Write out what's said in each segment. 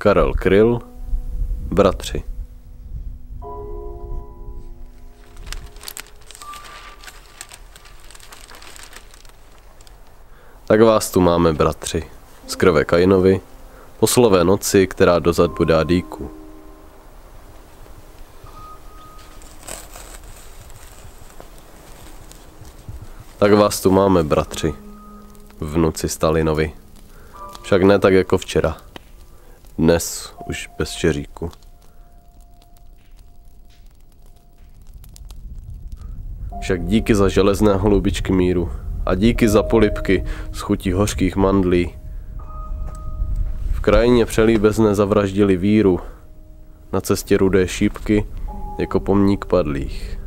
Karel Kryl, bratři. Tak vás tu máme, bratři, z krve Kainovi, po slové noci, která dozad budá dýku. Tak vás tu máme, bratři, v noci Stalinovi. Však ne tak jako včera. Dnes už bez čeříku. Však díky za železné holubičky míru a díky za polipky z chutí hořkých mandlí. V krajině přelíbezné zavraždili víru, na cestě rudé šípky jako pomník padlých.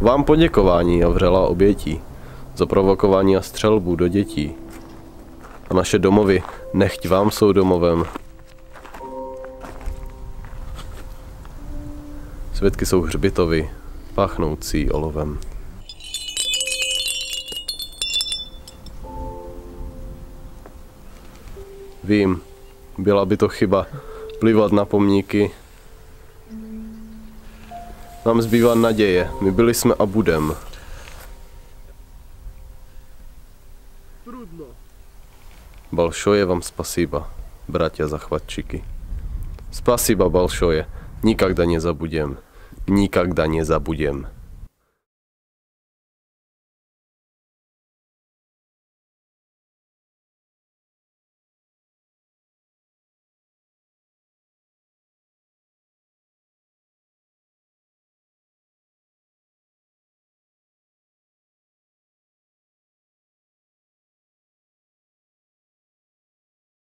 Vám poděkování a vřelá obětí za provokování a střelbu do dětí. A naše domovy, nechť vám jsou domovem. Svědky jsou hřbitovy, páchnoucí olovem. Vím, byla by to chyba plivat na pomníky. Nám zbývá naděje, my byli jsme a budem. Trudno. Balšoje vám spasíba, bratia zachvatčiky. Spasíba Balšoje, nikagda nezabudem, nikagda nezabudem.